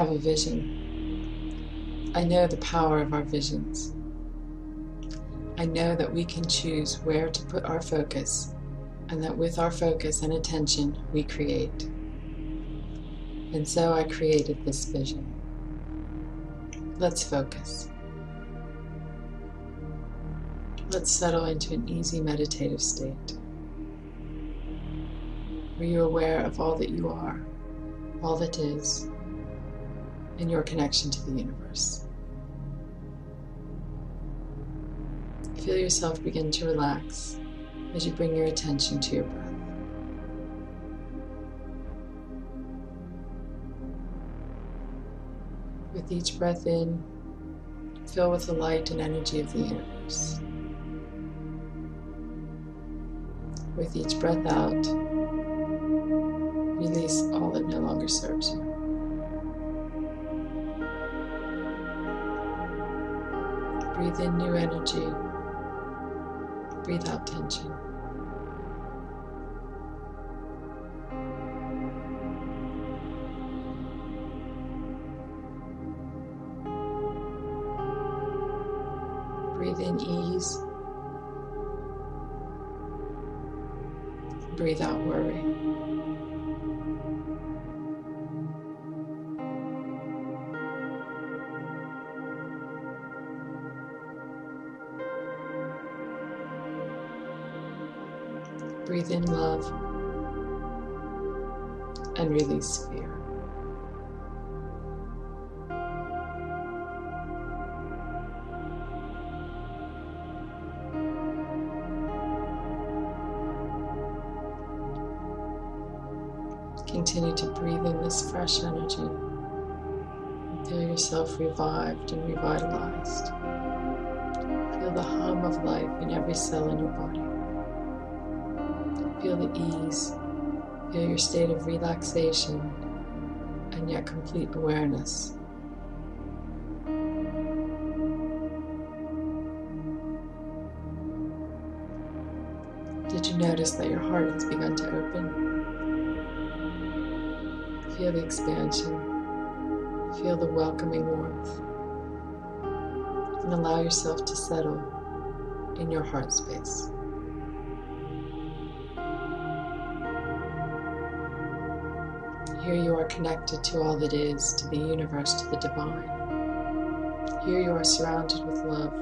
have a vision. I know the power of our visions. I know that we can choose where to put our focus, and that with our focus and attention, we create. And so I created this vision. Let's focus. Let's settle into an easy meditative state where you're aware of all that you are, all that is, and your connection to the universe. Feel yourself begin to relax as you bring your attention to your breath. With each breath in, fill with the light and energy of the universe. With each breath out, release all that no longer serves you. Breathe in new energy. Breathe out tension. Breathe in ease. Breathe out worry. Breathe in love and release fear. Continue to breathe in this fresh energy. Feel yourself revived and revitalized. Feel the hum of life in every cell in your body. Feel the ease. Feel your state of relaxation and yet complete awareness. Did you notice that your heart has begun to open? Feel the expansion. Feel the welcoming warmth. And allow yourself to settle in your heart space. Here you are connected to all that is, to the universe, to the divine. Here you are surrounded with love.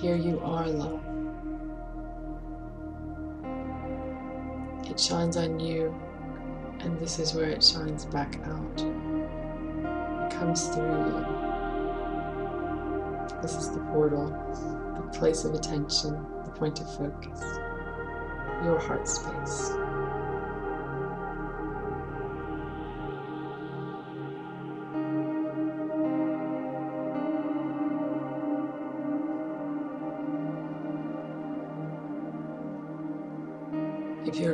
Here you are love. It shines on you, and this is where it shines back out. It comes through you. This is the portal, the place of attention, the point of focus, your heart space.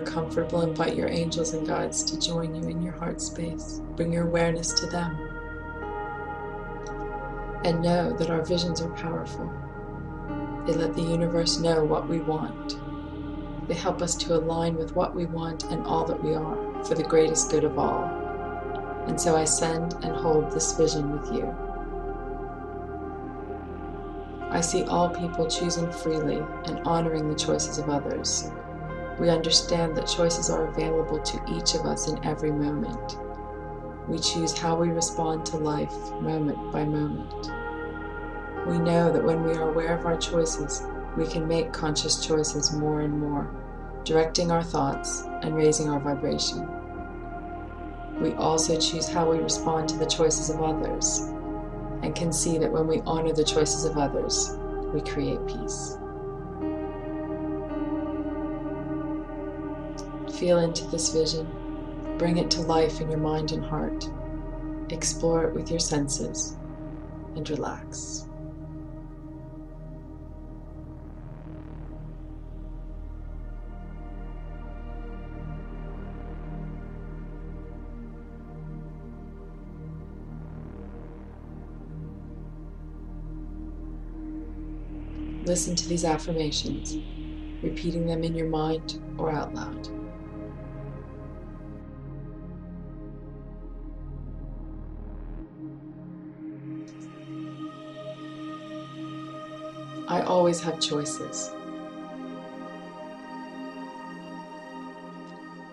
Comfortable, invite your angels and guides to join you in your heart space. Bring your awareness to them. And know that our visions are powerful. They let the universe know what we want. They help us to align with what we want and all that we are for the greatest good of all. And so I send and hold this vision with you. I see all people choosing freely and honoring the choices of others we understand that choices are available to each of us in every moment. We choose how we respond to life moment by moment. We know that when we are aware of our choices, we can make conscious choices more and more, directing our thoughts and raising our vibration. We also choose how we respond to the choices of others and can see that when we honor the choices of others, we create peace. Feel into this vision. Bring it to life in your mind and heart. Explore it with your senses and relax. Listen to these affirmations, repeating them in your mind or out loud. I always have choices.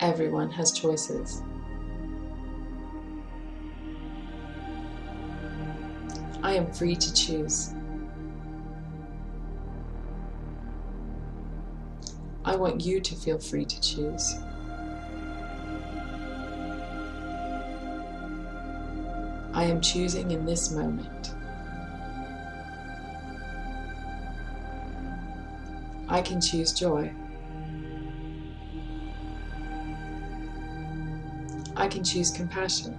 Everyone has choices. I am free to choose. I want you to feel free to choose. I am choosing in this moment. I can choose joy. I can choose compassion.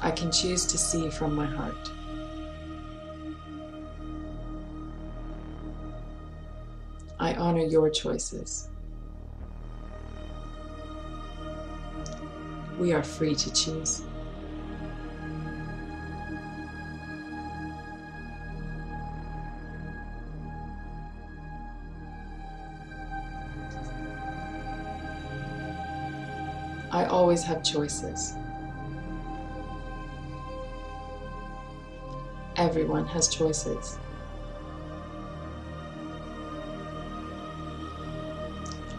I can choose to see from my heart. I honor your choices. We are free to choose. I always have choices. Everyone has choices.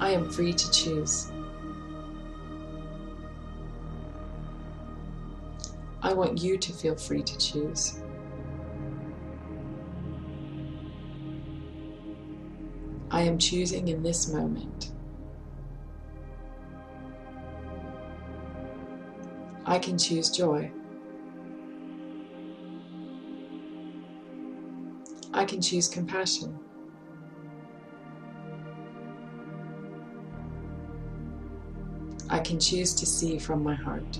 I am free to choose. I want you to feel free to choose. I am choosing in this moment. I can choose joy. I can choose compassion. I can choose to see from my heart.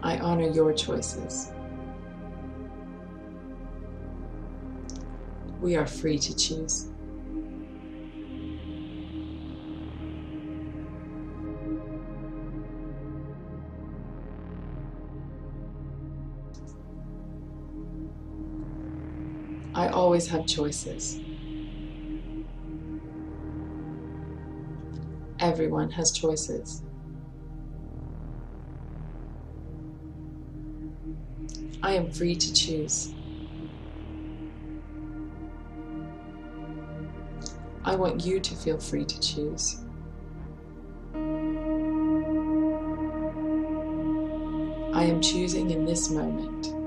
I honor your choices. We are free to choose. Always have choices. Everyone has choices. I am free to choose. I want you to feel free to choose. I am choosing in this moment.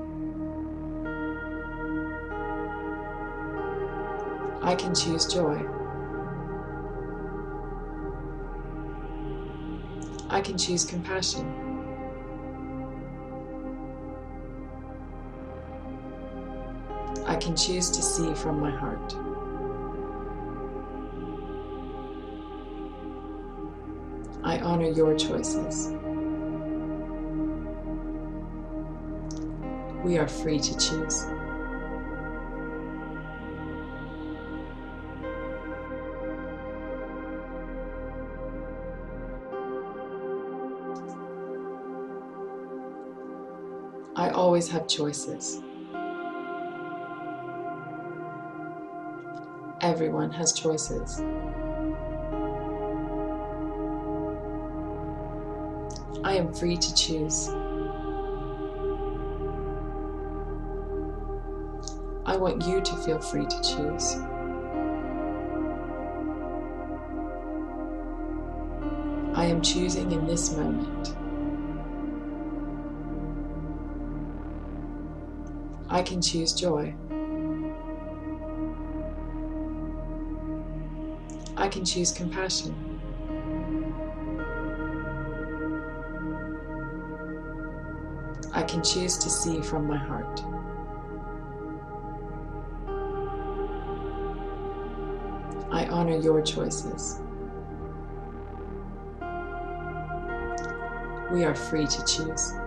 I can choose joy. I can choose compassion. I can choose to see from my heart. I honor your choices. We are free to choose. I always have choices. Everyone has choices. I am free to choose. I want you to feel free to choose. I am choosing in this moment. I can choose joy. I can choose compassion. I can choose to see from my heart. I honor your choices. We are free to choose.